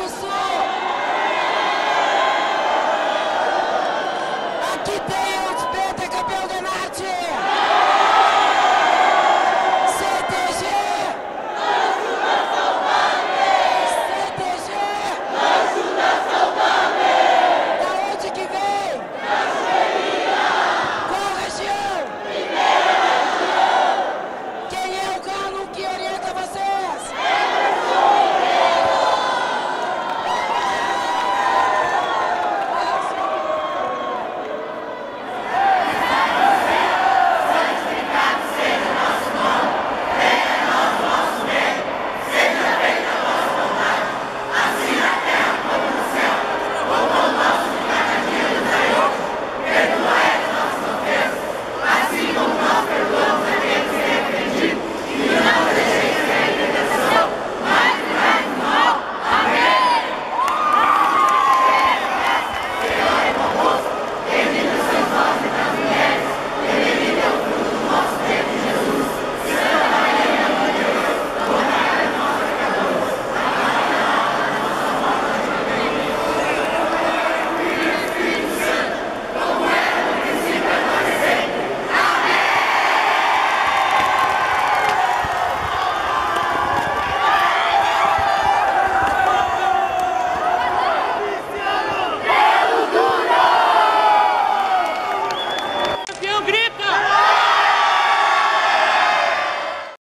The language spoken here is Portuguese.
do Sul!